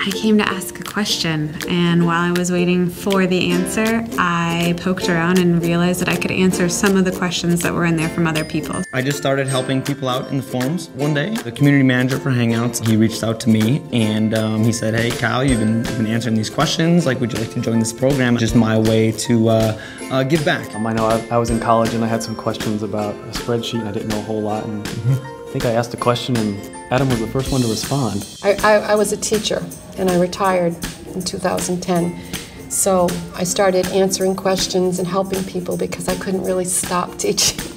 I came to ask a question, and while I was waiting for the answer, I poked around and realized that I could answer some of the questions that were in there from other people. I just started helping people out in the forums one day. The community manager for Hangouts, he reached out to me and um, he said, "Hey, Kyle, you've been, you've been answering these questions. Like, would you like to join this program?" Just my way to uh, uh, give back. Um, I know I, I was in college and I had some questions about a spreadsheet and I didn't know a whole lot. And I think I asked a question and Adam was the first one to respond. I, I, I was a teacher and I retired in 2010. So I started answering questions and helping people because I couldn't really stop teaching.